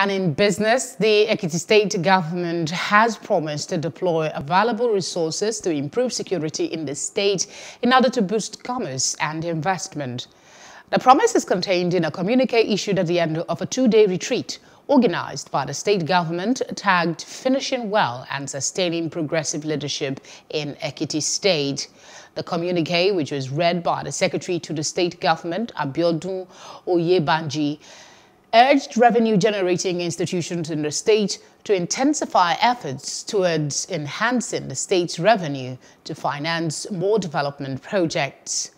And in business, the Ekiti state government has promised to deploy available resources to improve security in the state in order to boost commerce and investment. The promise is contained in a communique issued at the end of a two-day retreat organized by the state government tagged Finishing Well and Sustaining Progressive Leadership in Ekiti State. The communique, which was read by the Secretary to the state government, Abiodun Oyebanji, urged revenue-generating institutions in the state to intensify efforts towards enhancing the state's revenue to finance more development projects.